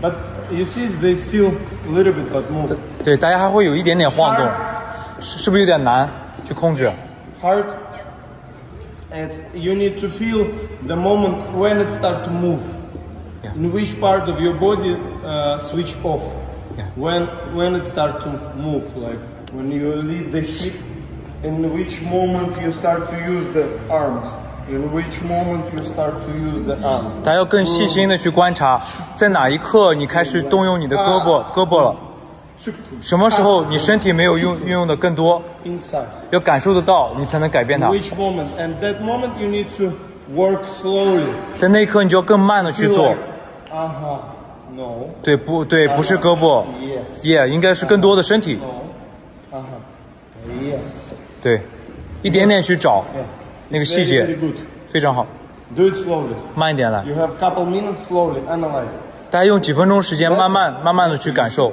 But you see, they still a little bit, but move. 对，大家还会有一点点晃动，是是不是有点难去控制？Hard. It's you need to feel the moment when it start to move. Yeah. In which part of your body uh, switch off? Yeah. When when it start to move, like when you leave the hip, in which moment you start to use the arms in which moment you start to use the arms 大家要更细心的去观察在哪一刻你开始动用你的胳膊胳膊了什么时候你身体没有用运用的更多要感受得到你才能改变它在那一刻你就要更慢的去做对不对不是胳膊 yeah 应该是更多的身体 Uh-huh. 对，一点点去找那个细节非常好。Do it slowly. 慢一点来，You have couple minutes slowly. Analyze. 大家用几分钟时间，慢慢慢慢的去感受。